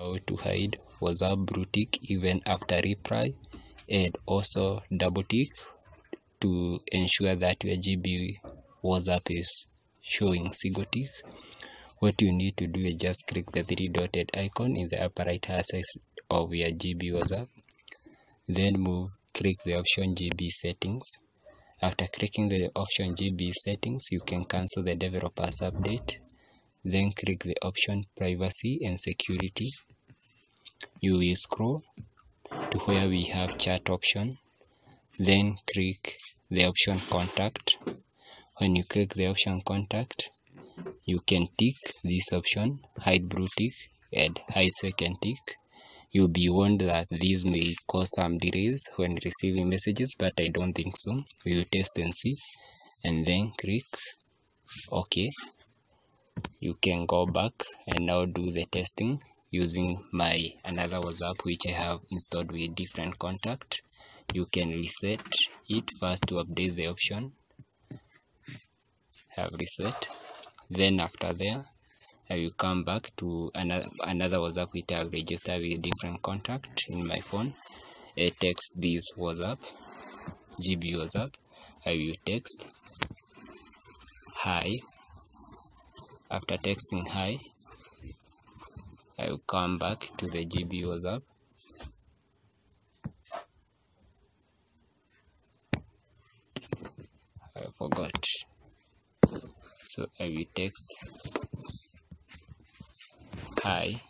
how to hide WhatsApp blue tick even after reply and also double tick to ensure that your GB WhatsApp is showing single tick. What you need to do is just click the three dotted icon in the upper right hand side of your GB WhatsApp. Then move, click the option GB settings. After clicking the option GB settings, you can cancel the developers update. Then click the option privacy and security. You will scroll to where we have chat option. Then click the option contact. When you click the option contact, you can tick this option, hide blue tick and hide second tick. You'll be warned that these may cause some delays when receiving messages, but I don't think so. We will test and see. And then click OK. You can go back and now do the testing using my another WhatsApp which I have installed with different contact. You can reset it first to update the option. Have reset. Then after there, I will come back to another another WhatsApp which I have registered with different contact in my phone. I text this WhatsApp, GB WhatsApp. I will text hi. After texting hi, I will come back to the GB WhatsApp. I forgot. So I will text hi.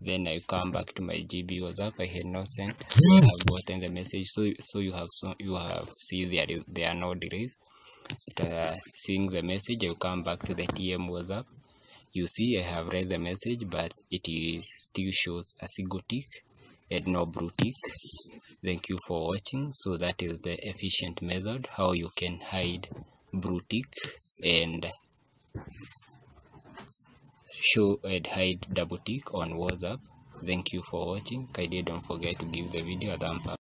Then I come back to my GB WhatsApp. I had not sent. I have gotten the message. So so you have so you have see there is, there are no delays. After uh, seeing the message, I will come back to the TM WhatsApp. You see, I have read the message, but it still shows a single tick and no blue tick. Thank you for watching. So that is the efficient method how you can hide blue tick and show and hide double tick on WhatsApp. Thank you for watching. Kindly don't forget to give the video a thumb up.